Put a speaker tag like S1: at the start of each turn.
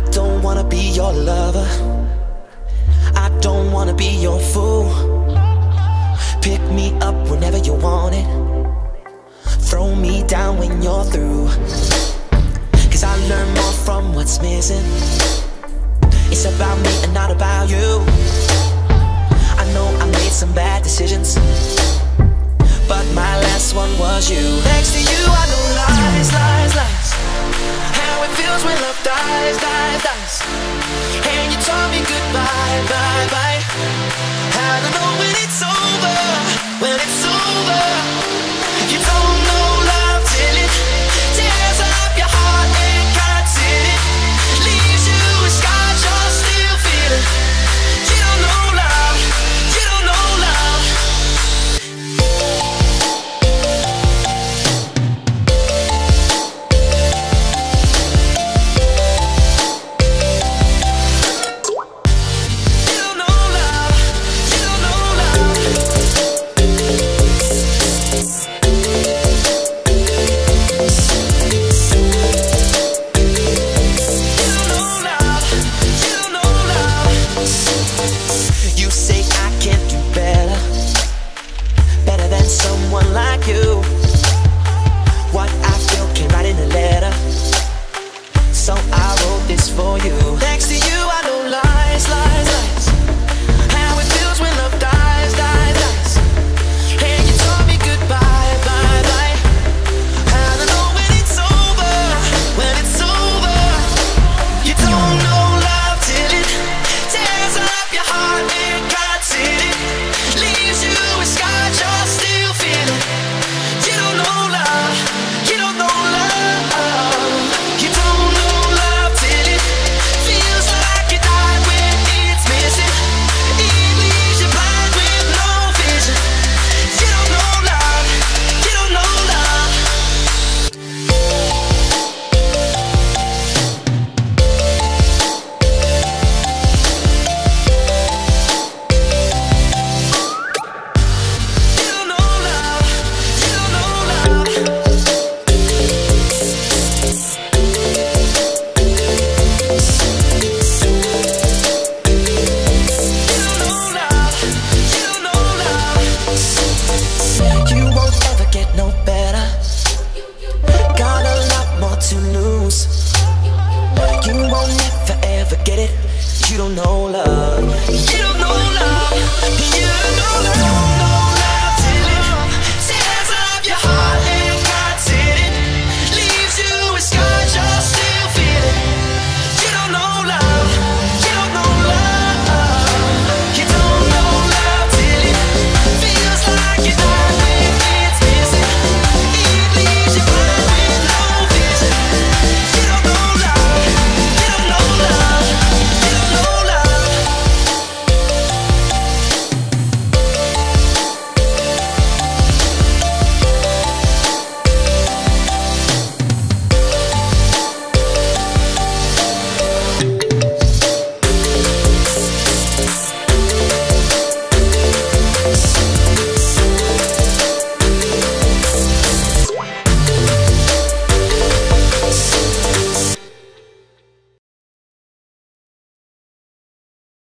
S1: I don't wanna be your lover. I don't wanna be your fool. Pick me up whenever you want it. Throw me down when you're through. Cause I learn more from what's missing. It's about me and not about you. I know I made some bad decisions, but my last one was you. Next Forget it, you don't know love.